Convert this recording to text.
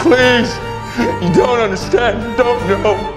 Please, you don't understand. You don't know.